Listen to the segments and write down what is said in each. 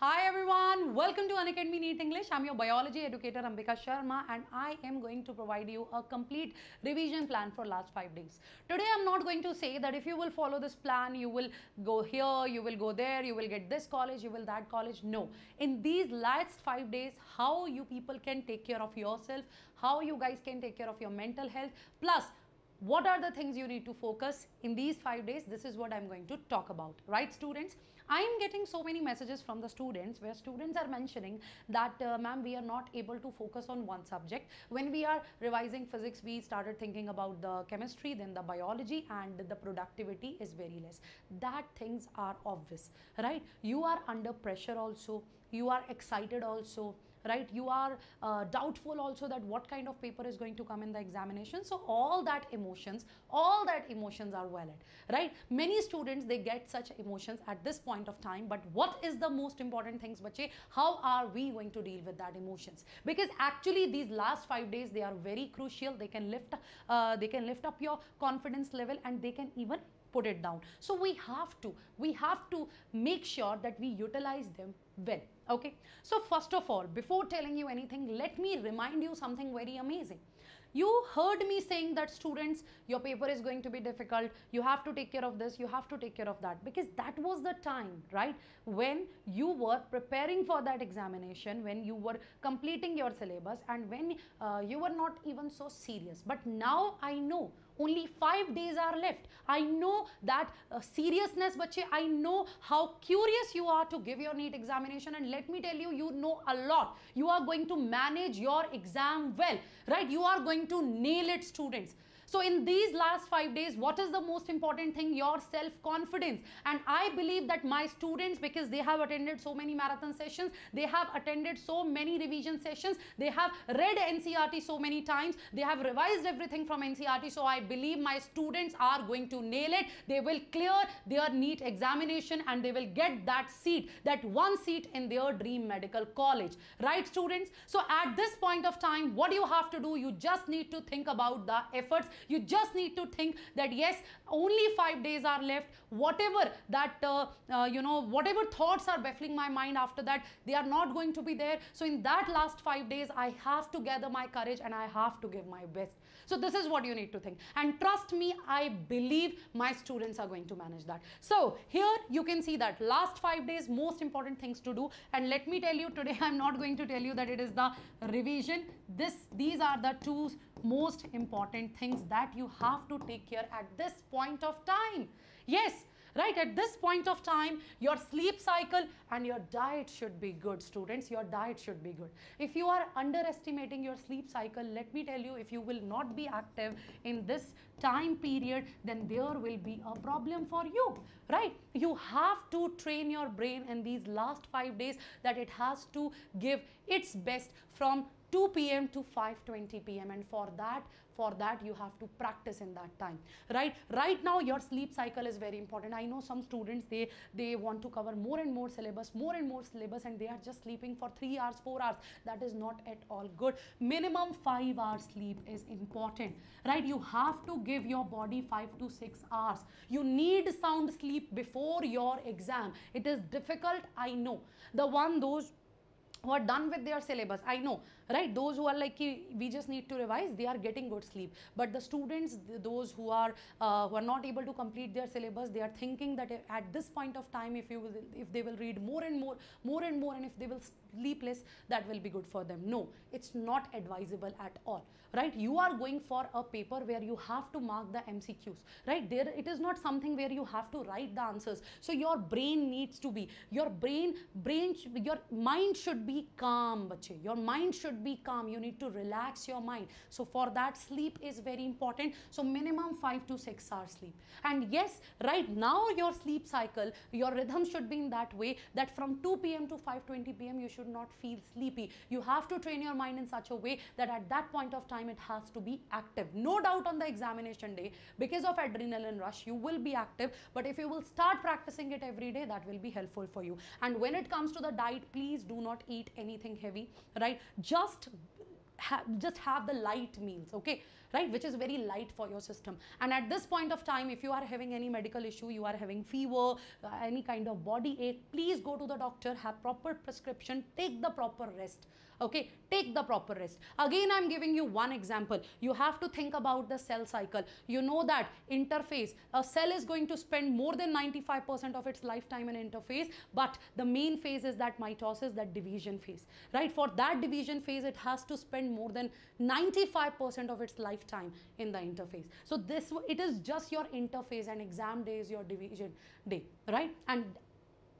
Hi everyone, welcome to Unacademy NEET English. I'm your biology educator Ambika Sharma and I am going to provide you a complete revision plan for last 5 days. Today I'm not going to say that if you will follow this plan, you will go here, you will go there, you will get this college, you will that college. No. In these last 5 days, how you people can take care of yourself, how you guys can take care of your mental health, plus what are the things you need to focus in these five days? This is what i'm going to talk about right students? I am getting so many messages from the students where students are mentioning that uh, ma'am we are not able to focus on one subject. When we are revising physics we started thinking about the chemistry then the biology and the productivity is very less. That things are obvious right? You are under pressure also. You are excited also right? You are uh, doubtful also that what kind of paper is going to come in the examination. So all that emotions all that emotions are valid right? Many students they get such emotions at this point of time but what is the most important things bache? How are we going to deal with that emotions? Because actually these last 5 days they are very crucial. They can lift uh, they can lift up your confidence level and they can even put it down. So we have to we have to make sure that we utilize them well okay? So first of all before telling you anything let me remind you something very amazing. You heard me saying that students your paper is going to be difficult. You have to take care of this you have to take care of that. Because that was the time right when you were preparing for that examination when you were completing your syllabus and when uh, you were not even so serious. But now i know only 5 days are left. I know that uh, seriousness bache i know how curious you are to give your NEET examination and let me tell you you know a lot. You are going to manage your exam well right? You are going to nail it students so in these last five days, what is the most important thing? Your self-confidence. And I believe that my students, because they have attended so many marathon sessions, they have attended so many revision sessions, they have read NCERT so many times, they have revised everything from NCERT. So I believe my students are going to nail it. They will clear their NEET examination and they will get that seat, that one seat in their dream medical college. Right students? So at this point of time, what do you have to do? You just need to think about the efforts you just need to think that yes only five days are left. Whatever that uh, uh, you know whatever thoughts are baffling my mind after that they are not going to be there. So in that last five days i have to gather my courage and i have to give my best so this is what you need to think. And trust me i believe my students are going to manage that. So here you can see that last five days most important things to do. And let me tell you today i'm not going to tell you that it is the revision. This these are the two most important things that you have to take care at this point of time. Yes right at this point of time your sleep cycle and your diet should be good students. Your diet should be good. If you are underestimating your sleep cycle let me tell you if you will not be active in this time period then there will be a problem for you. Right? You have to train your brain in these last 5 days that it has to give its best from 2 p.m. to 5:20 p.m. and for that for that you have to practice in that time right? Right now your sleep cycle is very important. I know some students they they want to cover more and more syllabus more and more syllabus and they are just sleeping for 3 hours 4 hours. That is not at all good. Minimum 5 hours sleep is important right? You have to give your body 5 to 6 hours. You need sound sleep before your exam. It is difficult I know. The one those who are done with their syllabus. I know right? Those who are like we just need to revise they are getting good sleep. But the students those who are uh, who are not able to complete their syllabus they are thinking that at this point of time if you will if they will read more and more more and more and if they will sleep less that will be good for them. No it's not advisable at all right? You are going for a paper where you have to mark the mcqs right? There it is not something where you have to write the answers. So your brain needs to be your brain brain your mind should be calm bache your mind should be calm. You need to relax your mind. So for that sleep is very important. So minimum 5 to 6 hours sleep. And yes right now your sleep cycle your rhythm should be in that way that from 2 pm to 5:20 pm you should not feel sleepy. You have to train your mind in such a way that at that point of time it has to be active. No doubt on the examination day because of adrenaline rush you will be active. But if you will start practicing it every day that will be helpful for you. And when it comes to the diet please do not eat anything heavy right? Just have just have the light meals okay? Right? Which is very light for your system. And at this point of time if you are having any medical issue you are having fever uh, any kind of body ache please go to the doctor have proper prescription take the proper rest okay take the proper rest again i'm giving you one example. You have to think about the cell cycle. You know that interphase a cell is going to spend more than 95% of its lifetime in interphase but the main phase is that mitosis that division phase right? For that division phase it has to spend more than 95% of its lifetime in the interphase so this it is just your interphase and exam day is your division day right? And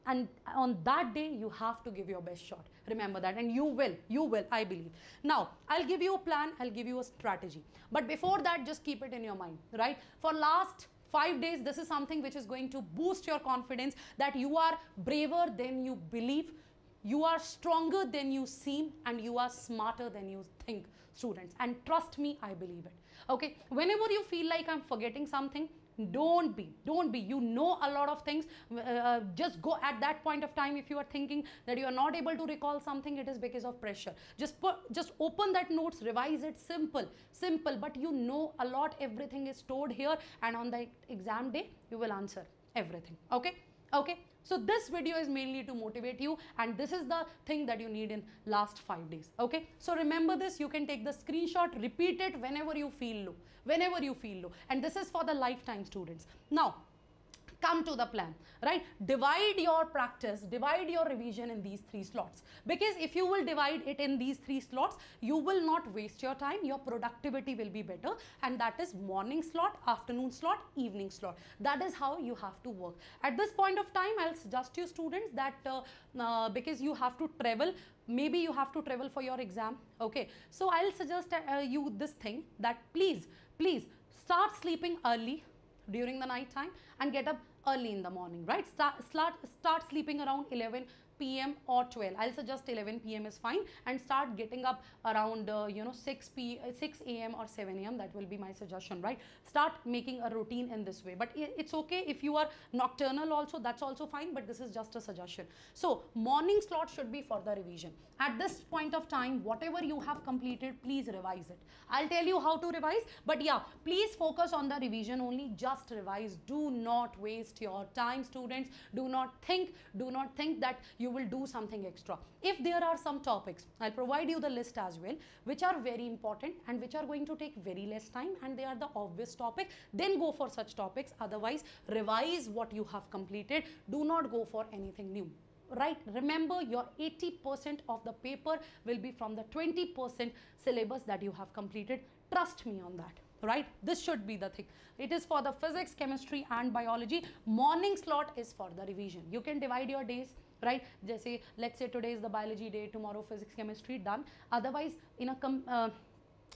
and on that day you have to give your best shot. Remember that. And you will you will i believe. Now i'll give you a plan. I'll give you a strategy. But before that just keep it in your mind right? For last five days this is something which is going to boost your confidence that you are braver than you believe you are stronger than you seem and you are smarter than you think students. And trust me i believe it. Okay? Whenever you feel like i'm forgetting something don't be don't be. You know a lot of things. Uh, just go at that point of time if you are thinking that you are not able to recall something it is because of pressure. Just put just open that notes revise it. Simple simple. But you know a lot. Everything is stored here. And on the exam day you will answer everything. Okay? Okay so this video is mainly to motivate you and this is the thing that you need in last five days okay? So remember this you can take the screenshot repeat it whenever you feel low whenever you feel low. And this is for the lifetime students. Now come to the plan right? Divide your practice divide your revision in these three slots. Because if you will divide it in these three slots you will not waste your time your productivity will be better. And that is morning slot afternoon slot evening slot. That is how you have to work. At this point of time i'll suggest you students that uh, uh, because you have to travel maybe you have to travel for your exam. Okay. So i'll suggest uh, you this thing that please please start sleeping early during the night time and get up early in the morning right? Start start start sleeping around 11 pm or 12 i'll suggest 11 pm is fine and start getting up around uh, you know 6 p 6 am or 7 am that will be my suggestion right? Start making a routine in this way. But it's okay if you are nocturnal also that's also fine but this is just a suggestion. So morning slot should be for the revision at this point of time whatever you have completed please revise it. I'll tell you how to revise but yeah please focus on the revision only. Just revise. Do not waste your time students. Do not think do not think that you will do something extra. If there are some topics i'll provide you the list as well which are very important and which are going to take very less time and they are the obvious topic then go for such topics. Otherwise revise what you have completed. Do not go for anything new right? Remember your 80% of the paper will be from the 20% syllabus that you have completed. Trust me on that. Right? This should be the thing. It is for the physics chemistry and biology. Morning slot is for the revision. You can divide your days right? Just say let's say today is the biology day tomorrow physics chemistry done. Otherwise in a uh,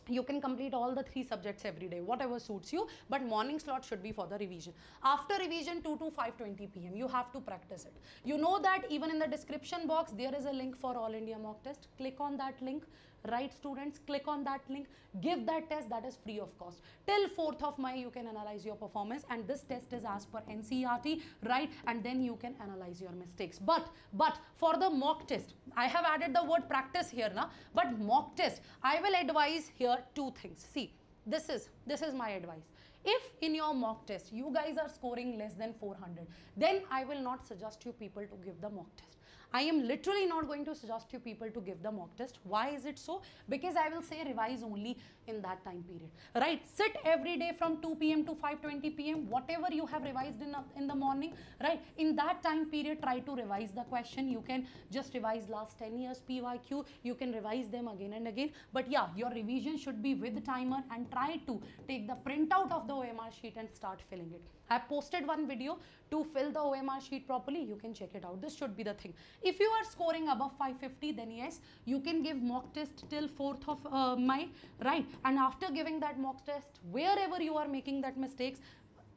you can complete all the three subjects every day whatever suits you but morning slot should be for the revision. After revision 2 to 5:20 pm you have to practice it. You know that even in the description box there is a link for all india mock test. Click on that link right students click on that link. Give that test. That is free of cost till 4th of May you can analyze your performance and this test is as per NCERT right? And then you can analyze your mistakes. But but for the mock test I have added the word practice here now but mock test I will advise here two things. See this is this is my advice if in your mock test you guys are scoring less than 400 then I will not suggest you people to give the mock test I am literally not going to suggest you people to give the mock test. Why is it so? Because I will say revise only in that time period. Right? Sit every day from 2 p.m. to 5.20 p.m. Whatever you have revised in, in the morning. Right? In that time period, try to revise the question. You can just revise last 10 years PYQ. You can revise them again and again. But yeah, your revision should be with timer and try to take the printout of the OMR sheet and start filling it. I posted one video to fill the OMR sheet properly. You can check it out. This should be the thing. If you are scoring above 550, then yes, you can give mock test till 4th of uh, May, right? And after giving that mock test, wherever you are making that mistakes,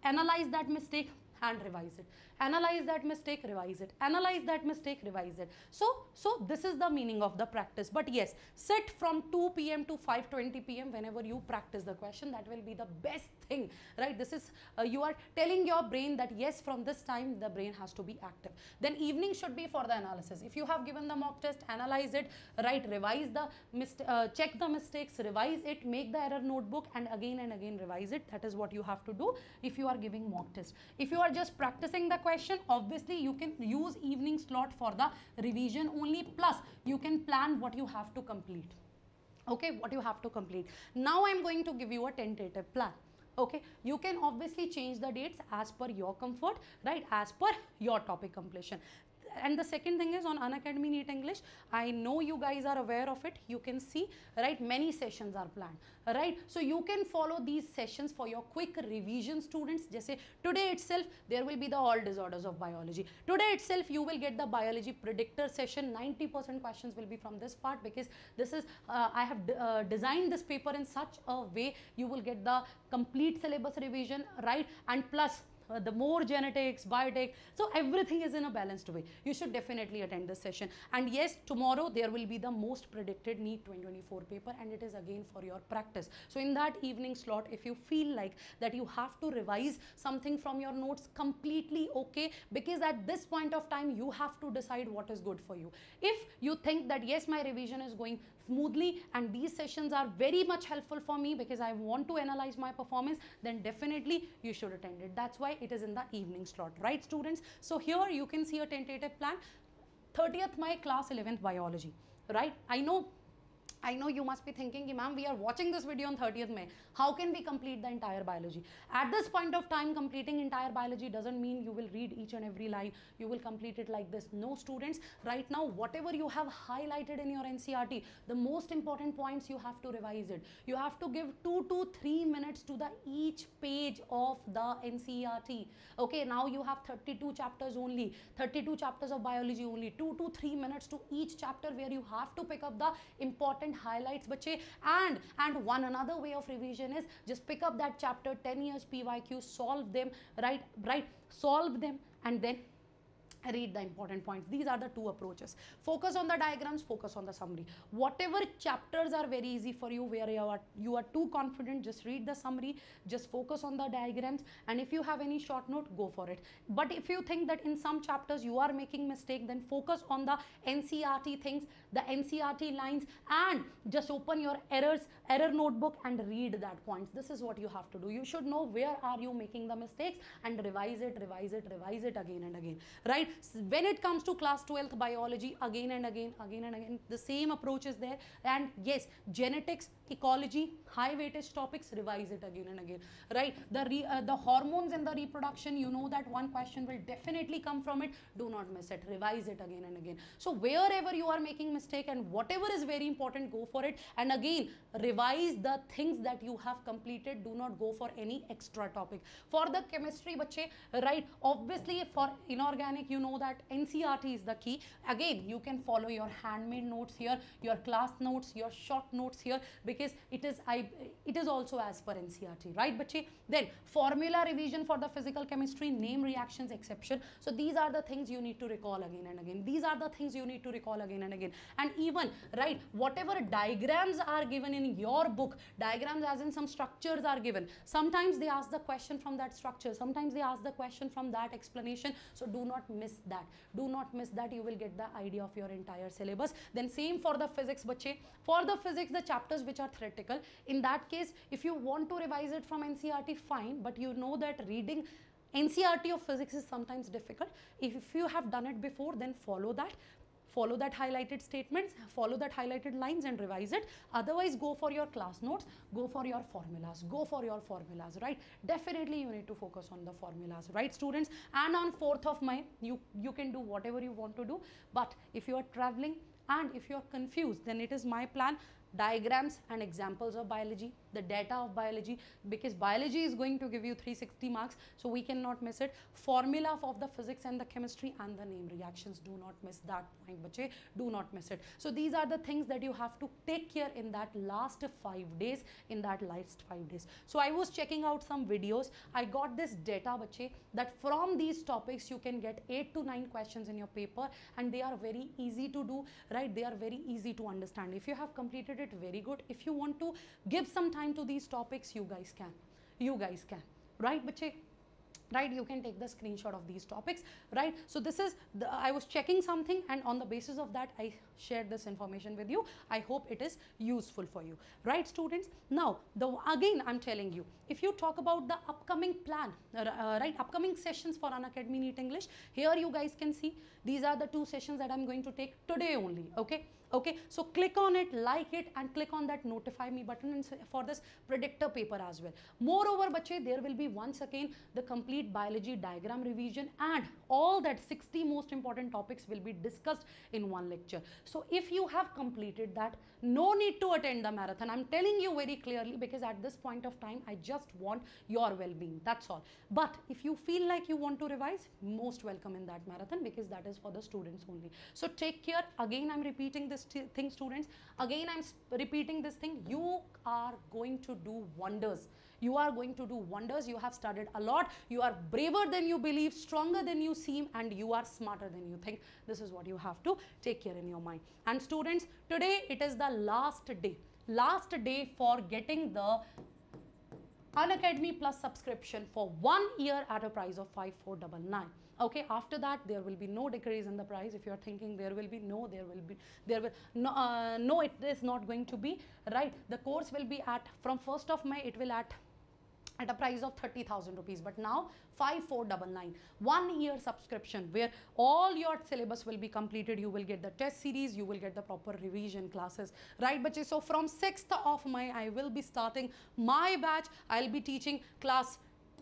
analyze that mistake and revise it. Analyze that mistake revise it. Analyze that mistake revise it. So so this is the meaning of the practice. But yes sit from 2 pm to 5:20 pm whenever you practice the question that will be the best thing right? This is uh, you are telling your brain that yes from this time the brain has to be active. Then evening should be for the analysis. If you have given the mock test analyze it right? Revise the uh, check the mistakes revise it make the error notebook and again and again revise it. That is what you have to do if you are giving mock test. If you are just practicing the question obviously you can use evening slot for the revision only plus you can plan what you have to complete. Okay what you have to complete. Now i'm going to give you a tentative plan. Okay you can obviously change the dates as per your comfort right as per your topic completion and the second thing is on Unacademy NEET English, I know you guys are aware of it. You can see, right, many sessions are planned, right? So you can follow these sessions for your quick revision students. Just say today itself, there will be the all disorders of biology. Today itself, you will get the biology predictor session. 90% questions will be from this part because this is, uh, I have uh, designed this paper in such a way you will get the complete syllabus revision, right? And plus, uh, the more genetics, biotech. So everything is in a balanced way. You should definitely attend this session. And yes, tomorrow there will be the most predicted NEET 2024 paper and it is again for your practice. So in that evening slot, if you feel like that you have to revise something from your notes completely okay because at this point of time you have to decide what is good for you. If you think that yes, my revision is going smoothly and these sessions are very much helpful for me because I want to analyze my performance, then definitely you should attend it. That's why it is in the evening slot, right students? So here you can see a tentative plan. 30th my class 11th biology, right? I know I know you must be thinking, ma'am, we are watching this video on 30th May. How can we complete the entire biology? At this point of time, completing entire biology doesn't mean you will read each and every line. You will complete it like this. No students, right now, whatever you have highlighted in your NCERT, the most important points you have to revise it. You have to give two to three minutes to the each page of the NCERT. Okay, now you have 32 chapters only, 32 chapters of biology only, two to three minutes to each chapter where you have to pick up the important highlights bache and and one another way of revision is just pick up that chapter 10 years pyq solve them right right solve them and then read the important points. These are the two approaches. Focus on the diagrams focus on the summary. Whatever chapters are very easy for you where you are you are too confident just read the summary just focus on the diagrams and if you have any short note go for it. But if you think that in some chapters you are making mistake then focus on the ncert things the ncert lines and just open your errors error notebook and read that points. This is what you have to do. You should know where are you making the mistakes and revise it revise it revise it again and again right? When it comes to class 12th biology again and again again and again the same approach is there. And yes genetics ecology high weightage topics revise it again and again right? The re, uh, the hormones and the reproduction you know that one question will definitely come from it. Do not miss it. Revise it again and again. So wherever you are making mistake and whatever is very important go for it. And again revise the things that you have completed. Do not go for any extra topic. For the chemistry bache right obviously for inorganic you know that ncert is the key. Again you can follow your handmade notes here your class notes your short notes here because it is i it is also as per ncert right bache? Then formula revision for the physical chemistry name reactions exception. So these are the things you need to recall again and again. These are the things you need to recall again and again and even right whatever diagrams are given in your book diagrams as in some structures are given sometimes they ask the question from that structure sometimes they ask the question from that explanation. So do not miss that. Do not miss that you will get the idea of your entire syllabus. Then same for the physics bache. For the physics the chapters which are theoretical in that case if you want to revise it from ncert fine. But you know that reading NCERT of physics is sometimes difficult. If you have done it before, then follow that follow that highlighted statements, follow that highlighted lines and revise it. Otherwise, go for your class notes, go for your formulas, go for your formulas, right? Definitely you need to focus on the formulas, right students? And on 4th of May, you, you can do whatever you want to do. But if you are traveling and if you are confused, then it is my plan diagrams and examples of biology the data of biology because biology is going to give you 360 marks so we cannot miss it. Formula of the physics and the chemistry and the name reactions do not miss that point bache do not miss it. So these are the things that you have to take care in that last 5 days in that last 5 days. So i was checking out some videos. I got this data bache that from these topics you can get 8 to 9 questions in your paper and they are very easy to do right? They are very easy to understand. If you have completed it very good. If you want to give some time to these topics you guys can. You guys can. Right bache right you can take the screenshot of these topics. Right so this is the, i was checking something and on the basis of that i shared this information with you. I hope it is useful for you. Right students? Now the again i'm telling you if you talk about the upcoming plan uh, uh, right upcoming sessions for Unacademy NEET English here you guys can see these are the two sessions that i'm going to take today only okay okay so click on it like it and click on that notify me button for this predictor paper as well. Moreover bache there will be once again the complete biology diagram revision and all that 60 most important topics will be discussed in one lecture. So if you have completed that no need to attend the marathon. I'm telling you very clearly because at this point of time i just want your well-being. That's all. But if you feel like you want to revise most welcome in that marathon because that is for the students only. So take care. Again i'm repeating this thing students again i'm repeating this thing you are going to do wonders. You are going to do wonders. You have studied a lot. You are braver than you believe stronger than you seem and you are smarter than you think. This is what you have to take care in your mind. And students today it is the last day. Last day for getting the Unacademy Plus subscription for one year at a price of 5499 okay after that there will be no decrease in the price. If you are thinking there will be no there will be there will no uh, no it is not going to be right. The course will be at from 1st of may it will at at a price of 30,000 rupees. But now 5499 one year subscription where all your syllabus will be completed. You will get the test series you will get the proper revision classes. Right but so from 6th of May I will be starting my batch. I'll be teaching class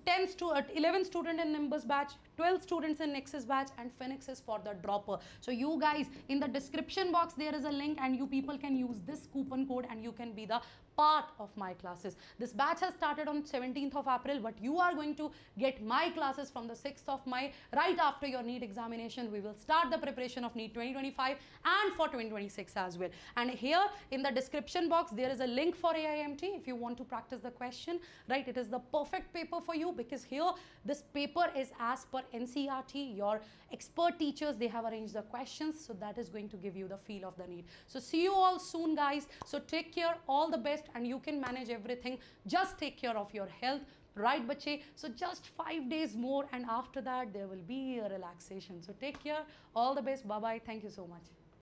10 to uh, 11 student in Nimbus batch 12 students in Nexus batch and Phoenix is for the dropper. So you guys in the description box there is a link and you people can use this coupon code and you can be the part of my classes. This batch has started on 17th of April but you are going to get my classes from the 6th of May right after your NEET examination. We will start the preparation of NEET 2025 and for 2026 as well. And here in the description box there is a link for AIMT if you want to practice the question right it is the perfect paper for you because here this paper is as per NCERT your expert teachers they have arranged the questions so that is going to give you the feel of the NEET. So see you all soon guys. So take care all the best and you can manage everything. Just take care of your health right bache so just five days more and after that there will be a relaxation so take care all the best bye bye thank you so much